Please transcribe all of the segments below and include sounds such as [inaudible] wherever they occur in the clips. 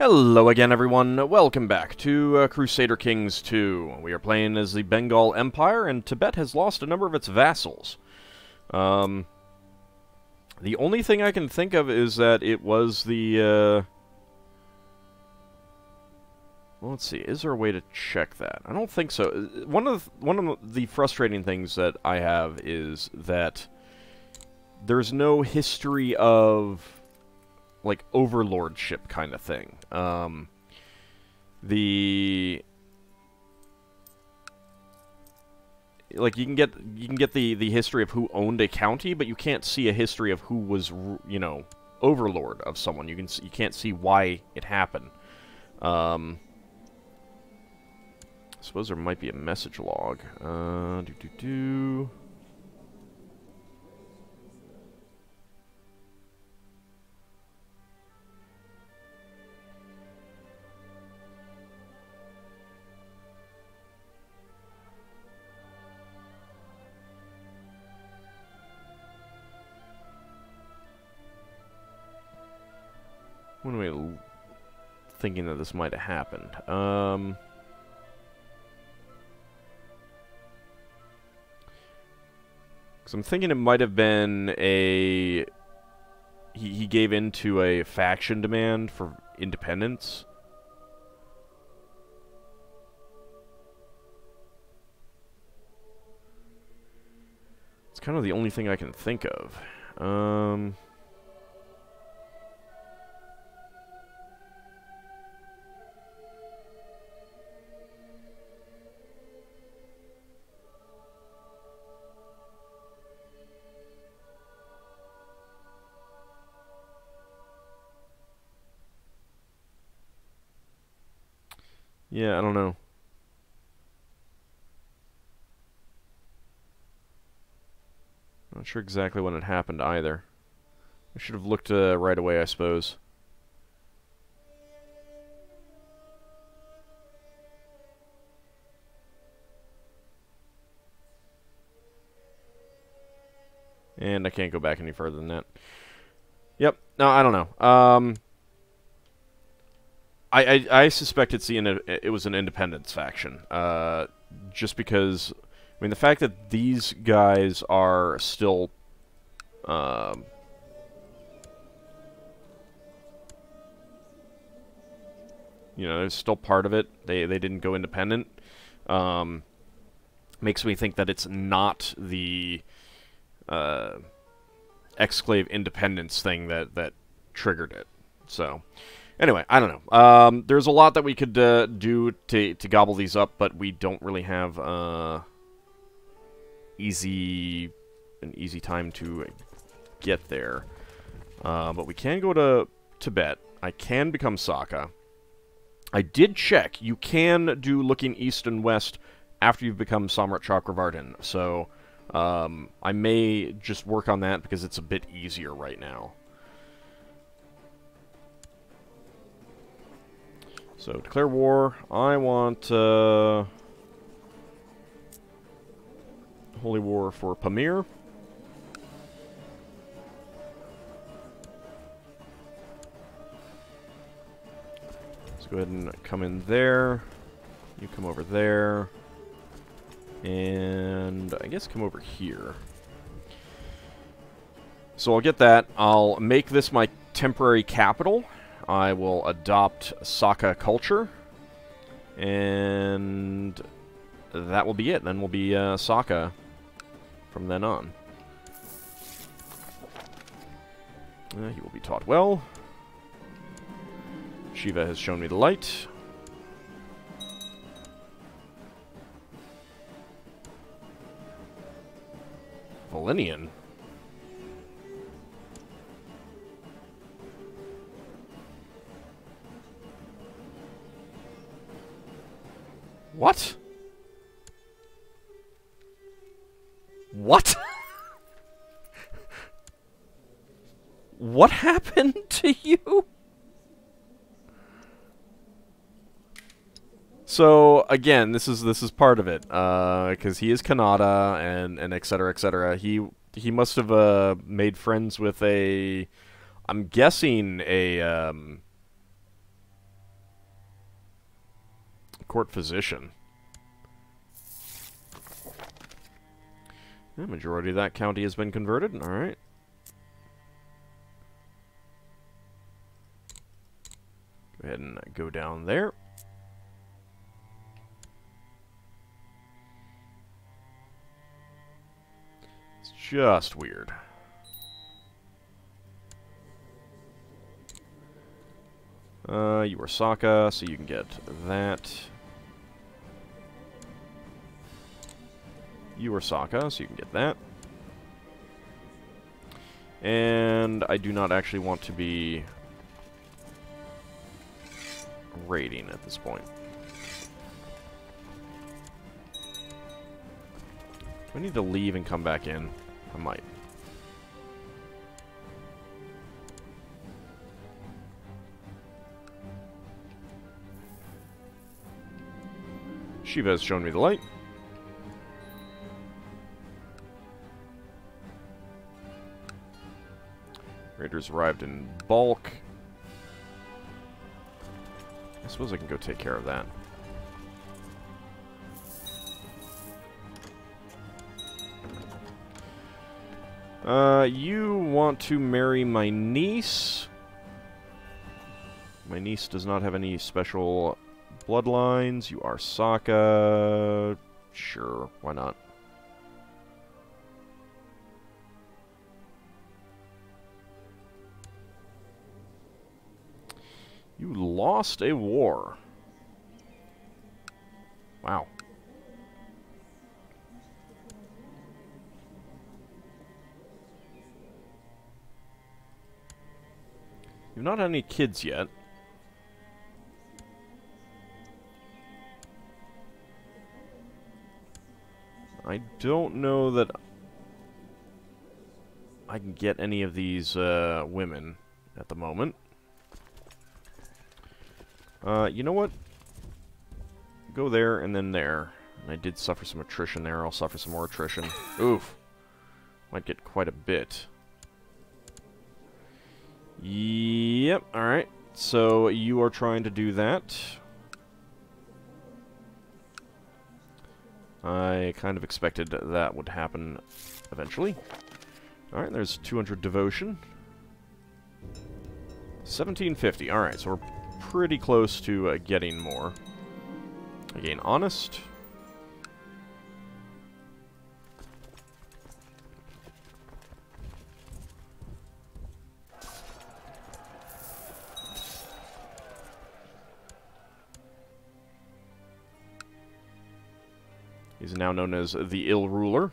Hello again, everyone. Welcome back to uh, Crusader Kings 2. We are playing as the Bengal Empire, and Tibet has lost a number of its vassals. Um, the only thing I can think of is that it was the, uh... Well, let's see. Is there a way to check that? I don't think so. One of the, one of the frustrating things that I have is that there's no history of like overlordship kind of thing. Um, the like you can get you can get the the history of who owned a county, but you can't see a history of who was you know overlord of someone. You can you can't see why it happened. Um, I suppose there might be a message log. Uh, do do do. Thinking that this might have happened? Um... Because I'm thinking it might have been a... He, he gave in to a faction demand for independence. It's kind of the only thing I can think of. Um... Yeah, I don't know. Not sure exactly when it happened either. I should have looked uh, right away, I suppose. And I can't go back any further than that. Yep. No, I don't know. Um, I, I, I suspect it's the it was an independence faction. Uh, just because, I mean, the fact that these guys are still, um, you know, they're still part of it. They they didn't go independent. Um, makes me think that it's not the uh, exclave independence thing that that triggered it. So. Anyway, I don't know. Um, there's a lot that we could uh, do to, to gobble these up, but we don't really have uh, easy an easy time to get there. Uh, but we can go to Tibet. I can become Saka. I did check. You can do looking east and west after you've become Samrat Chakravartin. So um, I may just work on that because it's a bit easier right now. So, declare war. I want, uh... Holy War for Pamir. Let's go ahead and come in there. You come over there. And I guess come over here. So I'll get that. I'll make this my temporary capital. I will adopt Saka culture. And that will be it. Then we'll be uh, Saka from then on. Uh, he will be taught well. Shiva has shown me the light. Valinian. What? What? what happened to you? So again, this is this is part of it, because uh, he is Kannada and and etc. etc. He he must have uh, made friends with a, I'm guessing a um, court physician. The majority of that county has been converted. Alright. Go ahead and go down there. It's just weird. Uh, you are Saka, so you can get that. You are Saka, so you can get that. And I do not actually want to be raiding at this point. Do I need to leave and come back in? I might. Shiva has shown me the light. Raiders arrived in bulk. I suppose I can go take care of that. Uh, you want to marry my niece? My niece does not have any special bloodlines. You are Saka. Sure, why not? Lost a war. Wow. You've not had any kids yet. I don't know that I can get any of these uh, women at the moment. Uh, you know what? Go there and then there. And I did suffer some attrition there. I'll suffer some more attrition. [laughs] Oof. Might get quite a bit. Yep, alright. So you are trying to do that. I kind of expected that would happen eventually. Alright, there's 200 devotion. 1750. Alright, so we're pretty close to uh, getting more. Again, honest. He's now known as the Ill Ruler.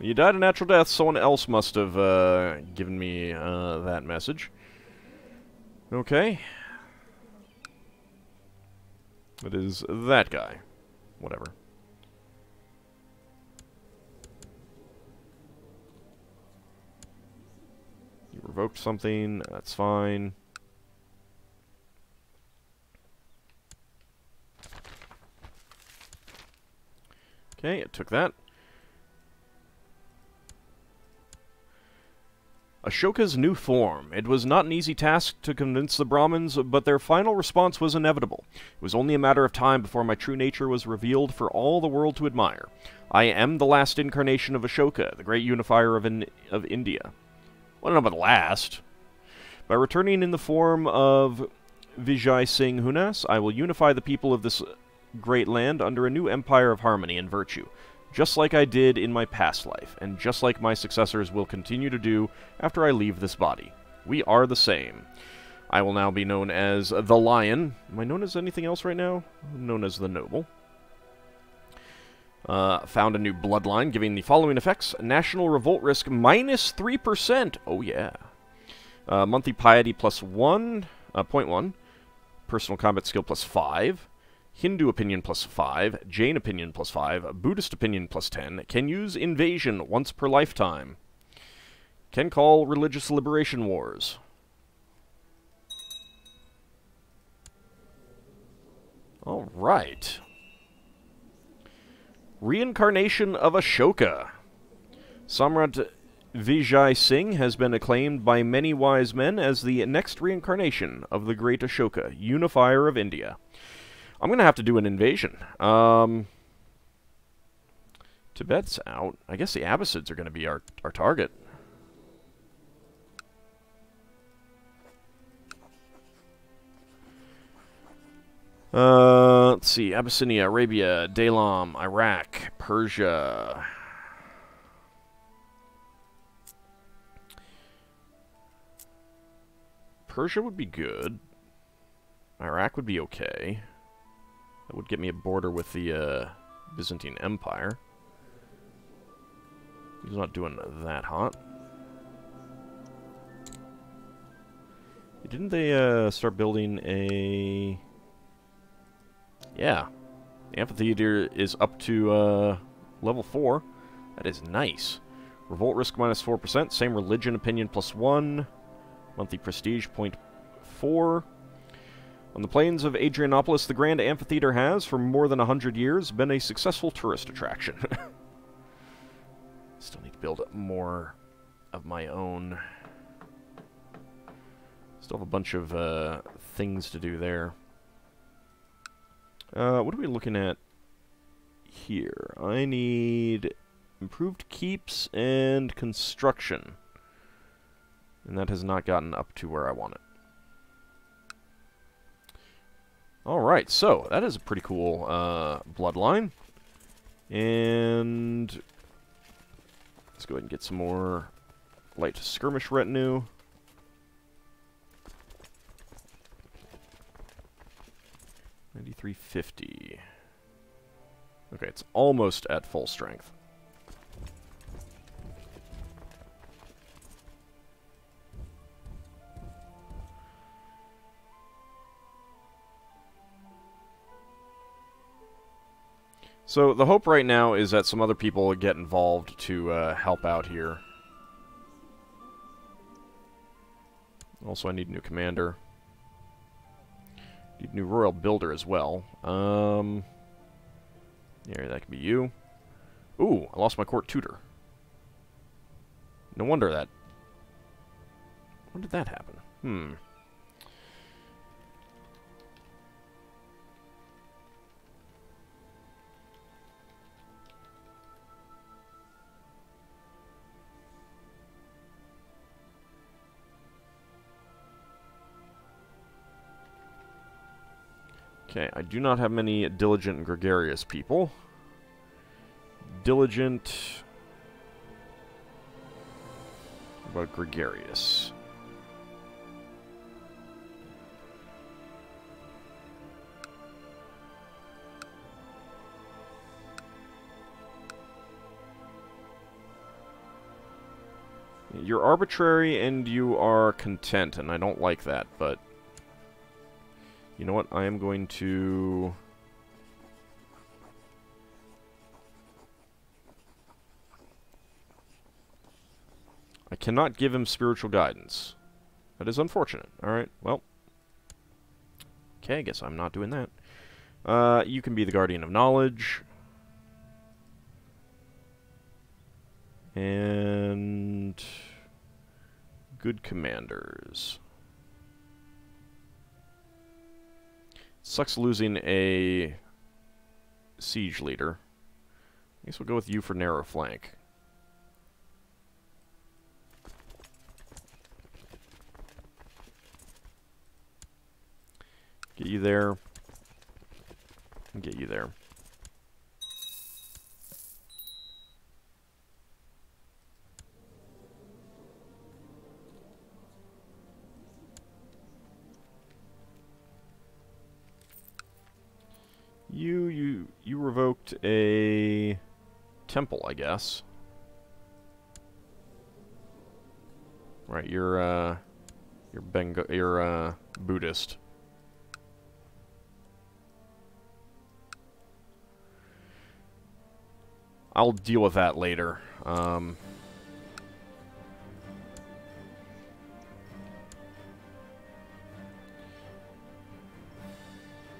You died a natural death. Someone else must have uh, given me uh, that message. Okay. It is that guy. Whatever. You revoked something. That's fine. Okay, it took that. Ashoka's new form. It was not an easy task to convince the Brahmins, but their final response was inevitable. It was only a matter of time before my true nature was revealed for all the world to admire. I am the last incarnation of Ashoka, the great unifier of, in of India. Well, not but last. By returning in the form of Vijay Singh Hunas, I will unify the people of this great land under a new empire of harmony and virtue just like I did in my past life, and just like my successors will continue to do after I leave this body. We are the same. I will now be known as the Lion. Am I known as anything else right now? I'm known as the Noble. Uh, found a new bloodline giving the following effects. National revolt risk minus 3%. Oh, yeah. Uh, monthly piety plus 1, uh, 0.1. Personal combat skill plus 5. Hindu opinion plus 5, Jain opinion plus 5, Buddhist opinion plus 10, can use invasion once per lifetime. Can call religious liberation wars. Alright. Reincarnation of Ashoka. Samrat Vijay Singh has been acclaimed by many wise men as the next reincarnation of the great Ashoka, unifier of India. I'm going to have to do an invasion. Um, Tibet's out. I guess the Abbasids are going to be our, our target. Uh, let's see. Abyssinia, Arabia, Dalam, Iraq, Persia. Persia would be good. Iraq would be okay. That would get me a border with the uh, Byzantine Empire. He's not doing that hot. Didn't they uh, start building a... Yeah. The amphitheater is up to uh, level 4. That is nice. Revolt risk minus 4%. Same religion opinion plus 1. Monthly prestige point 4. On the plains of Adrianopolis, the Grand Amphitheater has, for more than a hundred years, been a successful tourist attraction. [laughs] Still need to build up more of my own. Still have a bunch of uh, things to do there. Uh, what are we looking at here? I need improved keeps and construction. And that has not gotten up to where I want it. Alright, so that is a pretty cool uh, bloodline. And let's go ahead and get some more light skirmish retinue. Ninety-three fifty. Okay, it's almost at full strength. So the hope right now is that some other people get involved to uh, help out here. Also, I need a new commander. Need a new royal builder as well. Um, yeah, that could be you. Ooh, I lost my court tutor. No wonder that... When did that happen? Hmm. Okay, I do not have many diligent and gregarious people. Diligent... About gregarious? You're arbitrary and you are content, and I don't like that, but you know what? I am going to... I cannot give him spiritual guidance. That is unfortunate. Alright, well. Okay, I guess I'm not doing that. Uh, you can be the Guardian of Knowledge. And... Good Commanders. Sucks losing a siege leader. I guess we'll go with you for narrow flank. Get you there. Get you there. You, you, you revoked a temple, I guess. Right, you're, uh, you're Bengo, you're, uh, Buddhist. I'll deal with that later. Um,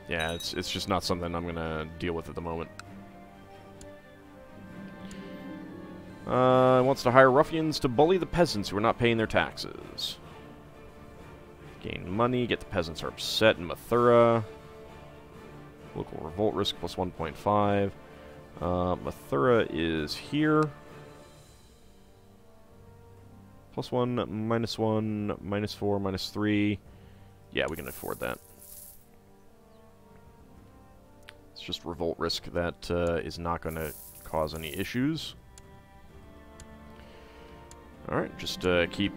Yeah, it's it's just not something I'm gonna deal with at the moment. Uh, wants to hire ruffians to bully the peasants who are not paying their taxes. Gain money, get the peasants are upset in Mathura. Local revolt risk plus 1.5. Uh, Mathura is here. Plus 1, minus 1, minus 4, minus 3. Yeah, we can afford that. Just revolt risk that uh, is not going to cause any issues. Alright, just uh, keep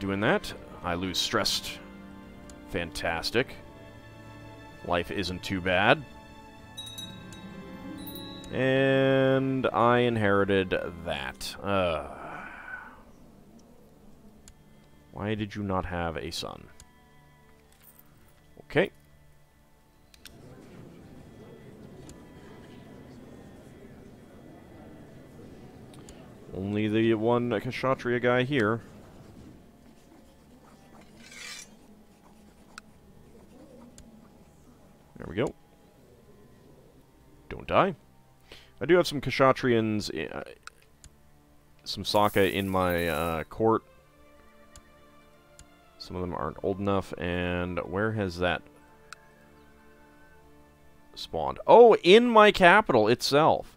doing that. I lose stressed. Fantastic. Life isn't too bad. And I inherited that. Uh, why did you not have a son? Only the one Kshatriya guy here. There we go. Don't die. I do have some Kshatriyans, uh, some Saka in my uh, court. Some of them aren't old enough, and where has that spawned? Oh, in my capital itself.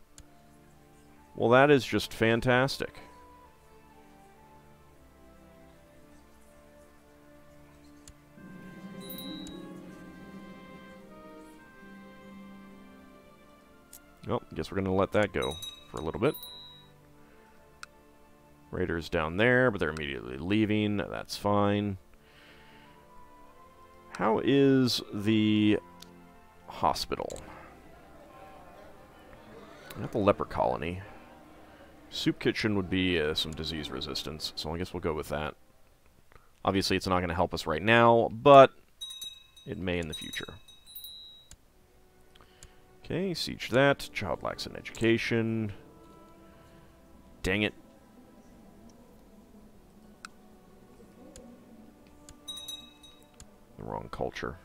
Well, that is just fantastic. Well, I guess we're going to let that go for a little bit. Raiders down there, but they're immediately leaving. That's fine. How is the hospital? Not the leper colony. Soup kitchen would be uh, some disease resistance, so I guess we'll go with that. Obviously, it's not going to help us right now, but it may in the future. Okay, siege that. Child lacks an education. Dang it. The wrong culture.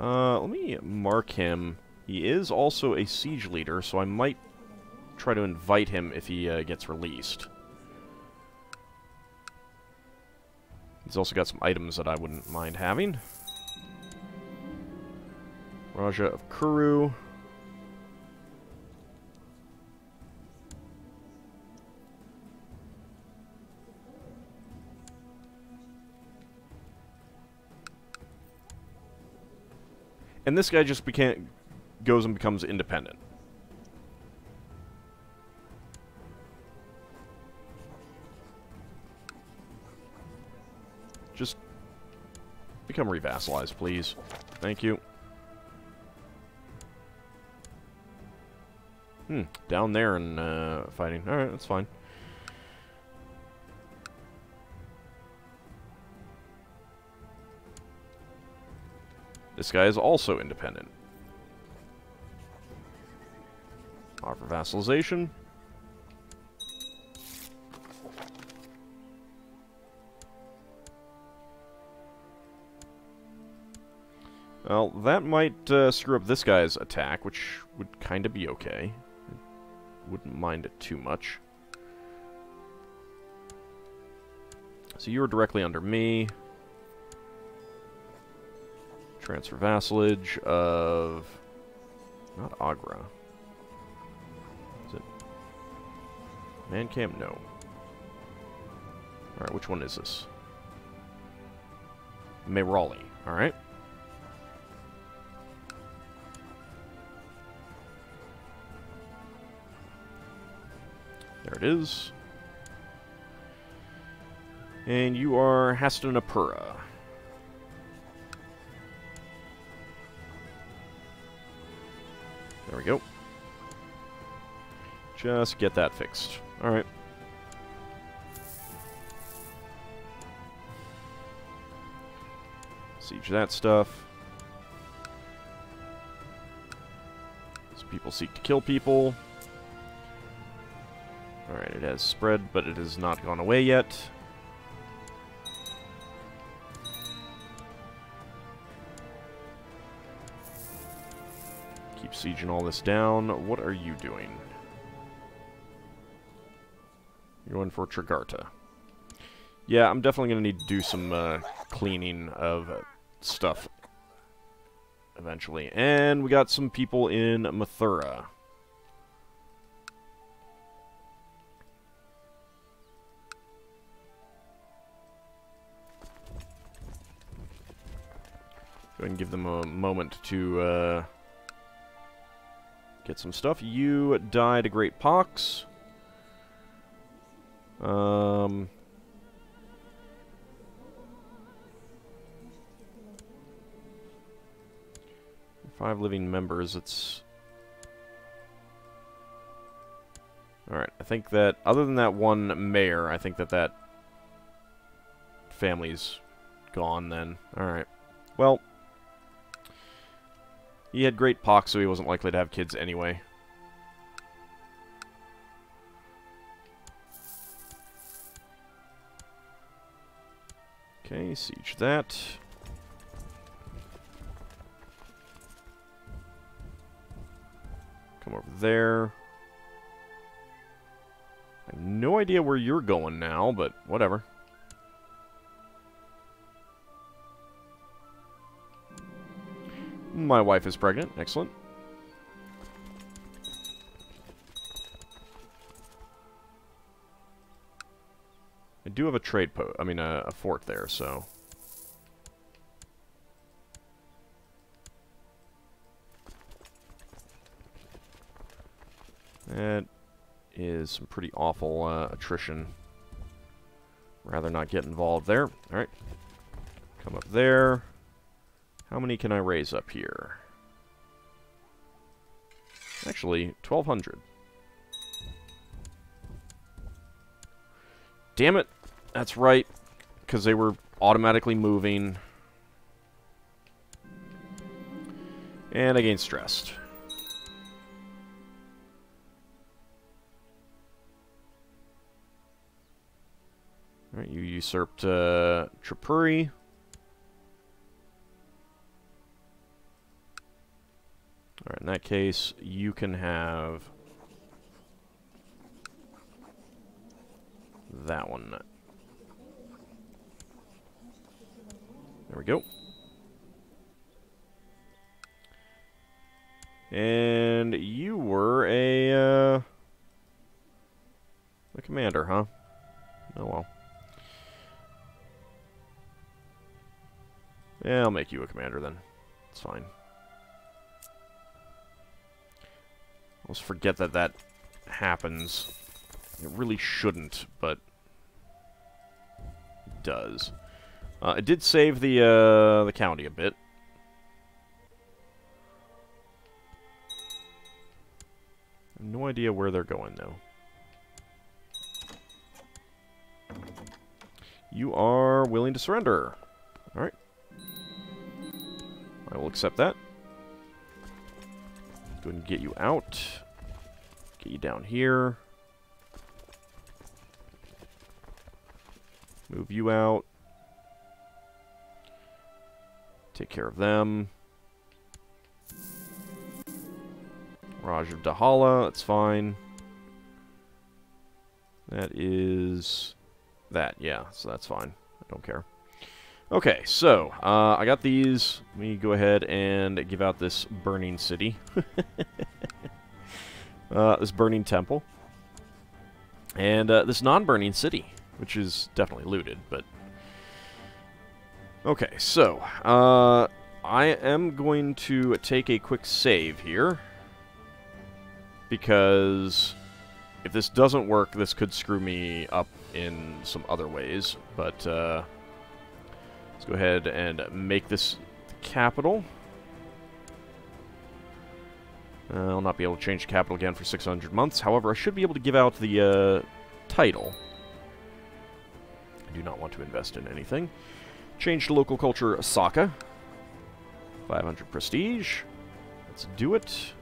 Uh, let me mark him. He is also a siege leader, so I might try to invite him if he uh, gets released. He's also got some items that I wouldn't mind having. Raja of Kuru. And this guy just became, goes and becomes independent. Just become revassalized, please. Thank you. Hmm, down there and uh, fighting. Alright, that's fine. This guy is also independent. Offer vassalization. Well, that might uh, screw up this guy's attack, which would kind of be okay. Wouldn't mind it too much. So you are directly under me. Transfer vassalage of... Not Agra. Is it... Mancamp? No. Alright, which one is this? Mayrali. Alright. There it is. And you are Hastinapura. There we go. Just get that fixed. Alright. Siege that stuff. People seek to kill people. Alright, it has spread, but it has not gone away yet. Sieging all this down. What are you doing? You're going for Trigarta. Yeah, I'm definitely going to need to do some uh, cleaning of stuff eventually. And we got some people in Mathura. Go ahead and give them a moment to uh, get some stuff. You died a great pox. Um, five living members. It's all right. I think that other than that one mayor, I think that that family's gone. Then all right. Well. He had great pox, so he wasn't likely to have kids anyway. Okay, siege that. Come over there. I have no idea where you're going now, but whatever. My wife is pregnant. Excellent. I do have a trade post. I mean, a, a fort there, so... That is some pretty awful uh, attrition. Rather not get involved there. Alright. Come up there. How many can I raise up here? Actually, 1,200. Damn it. That's right. Because they were automatically moving. And I gained stressed. Alright, you usurped uh, Tripuri. Alright, in that case, you can have that one. There we go. And you were a, uh, a commander, huh? Oh well. Yeah, I'll make you a commander then. It's fine. Almost forget that that happens. It really shouldn't, but it does. Uh, it did save the uh, the county a bit. no idea where they're going though. You are willing to surrender. Alright. I will accept that. Go ahead and get you out. Get you down here. Move you out. Take care of them. Of Dahala, that's fine. That is that, yeah, so that's fine. I don't care. Okay, so, uh, I got these. Let me go ahead and give out this burning city. [laughs] uh, this burning temple. And uh, this non-burning city, which is definitely looted, but... Okay, so, uh, I am going to take a quick save here. Because if this doesn't work, this could screw me up in some other ways, but, uh... Let's go ahead and make this the capital. Uh, I'll not be able to change the capital again for 600 months. However, I should be able to give out the uh, title. I do not want to invest in anything. Change to local culture Osaka. 500 prestige. Let's do it.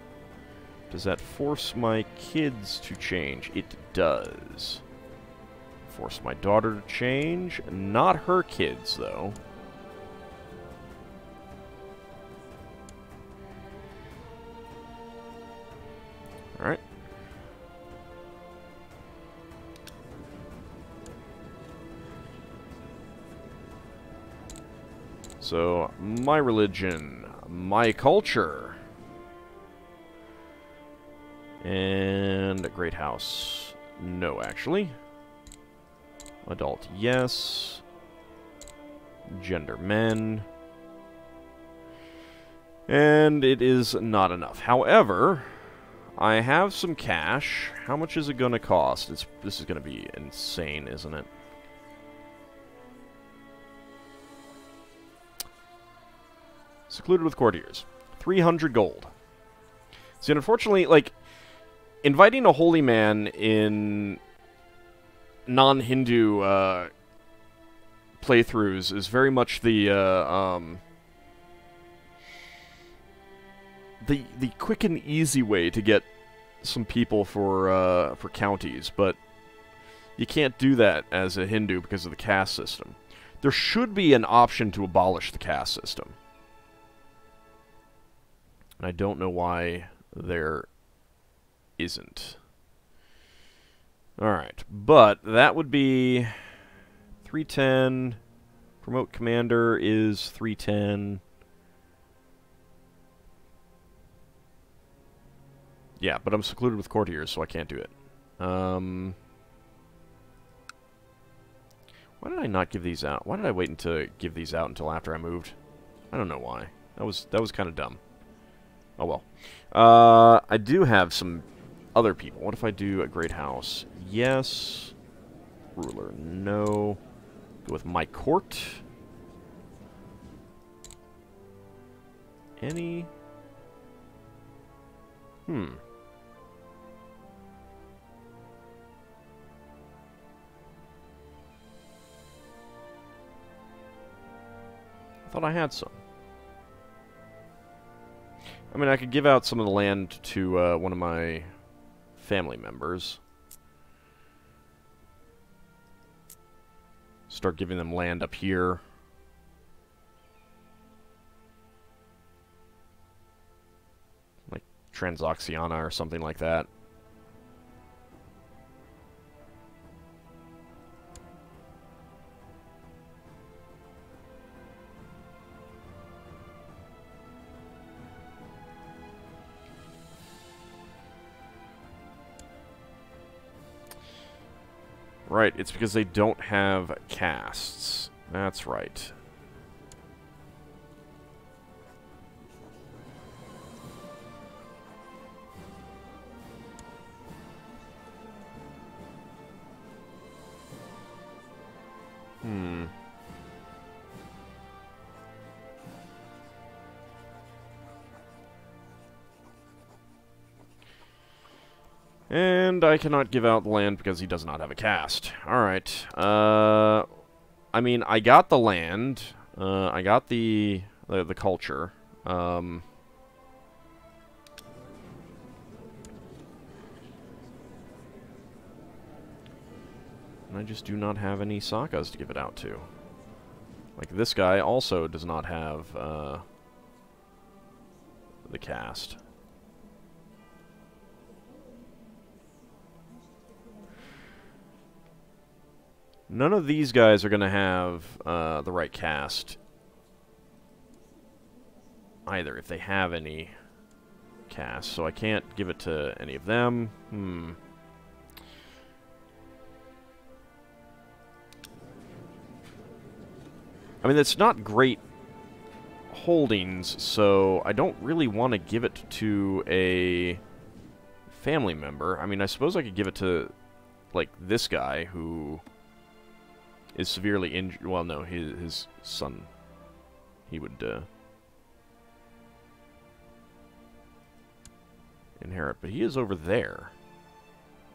Does that force my kids to change? It does force my daughter to change. Not her kids, though. Alright. So, my religion, my culture, and a great house. No, actually. Adult, yes. Gender, men. And it is not enough. However, I have some cash. How much is it going to cost? It's, this is going to be insane, isn't it? Secluded with courtiers. 300 gold. See, unfortunately, like, inviting a holy man in non-Hindu uh, playthroughs is very much the uh, um, the the quick and easy way to get some people for uh, for counties, but you can't do that as a Hindu because of the caste system. There should be an option to abolish the caste system. And I don't know why there isn't. Alright, but that would be 310. Promote commander is 310. Yeah, but I'm secluded with courtiers, so I can't do it. Um, why did I not give these out? Why did I wait until give these out until after I moved? I don't know why. That was that was kind of dumb. Oh well. Uh, I do have some other people. What if I do a great house? Yes. Ruler, no. Go with my court. Any? Hmm. I thought I had some. I mean, I could give out some of the land to uh, one of my family members. Start giving them land up here. Like Transoxiana or something like that. Right, it's because they don't have castes. That's right. I cannot give out the land because he does not have a caste. Alright. Uh, I mean, I got the land. Uh, I got the, the, the culture. Um... And I just do not have any Sakas to give it out to. Like, this guy also does not have, uh, the caste. None of these guys are going to have uh, the right caste either, if they have any caste. So I can't give it to any of them. Hmm. I mean, it's not great holdings, so I don't really want to give it to a family member. I mean, I suppose I could give it to, like, this guy who is severely injured. Well, no, his, his son, he would uh, inherit. But he is over there.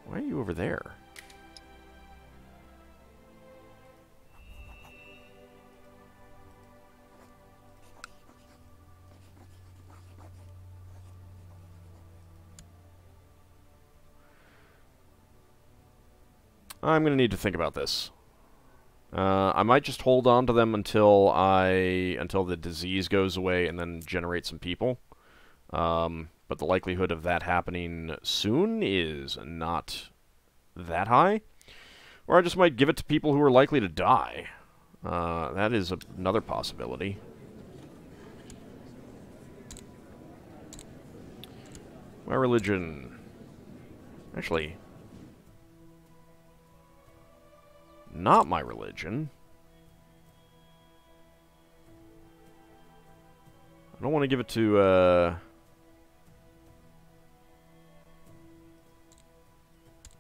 Why are you over there? I'm going to need to think about this. Uh, I might just hold on to them until I until the disease goes away and then generate some people. Um, but the likelihood of that happening soon is not that high. Or I just might give it to people who are likely to die. Uh, that is another possibility. My religion. Actually, not my religion. I don't want to give it to, uh...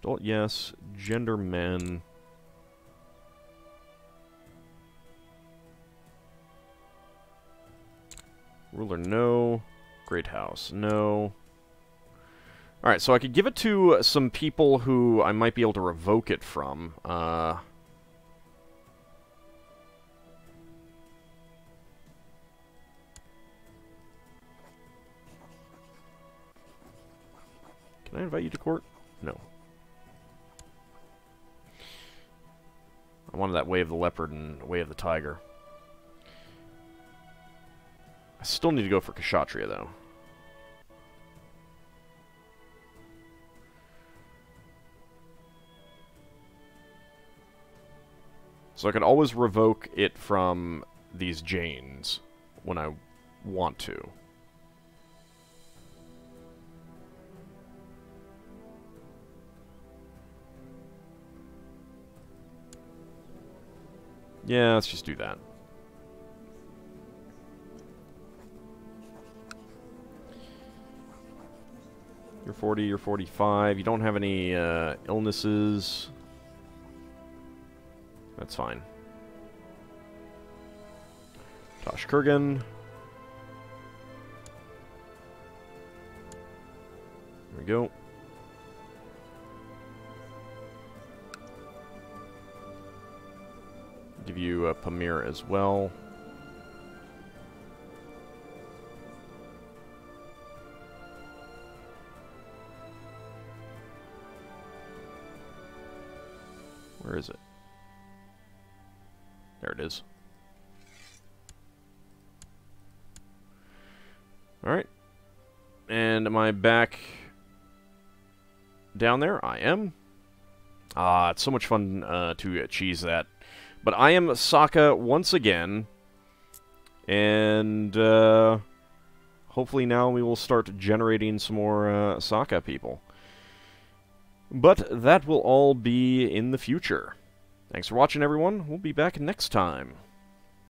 Adult, yes. Gender, men. Ruler, no. Great House, no. Alright, so I could give it to some people who I might be able to revoke it from. Uh... Can I invite you to court? No. I wanted that Way of the Leopard and Way of the Tiger. I still need to go for Kshatriya, though. So I can always revoke it from these Jains when I want to. Yeah, let's just do that. You're 40, you're 45. You don't have any uh, illnesses. That's fine. Tosh Kurgan. There we go. Give you a Pamir as well. Where is it? There it is. Alright. And am I back down there? I am. Ah, it's so much fun uh, to cheese that. But I am Saka once again. And uh, hopefully now we will start generating some more uh, Saka people. But that will all be in the future. Thanks for watching, everyone. We'll be back next time.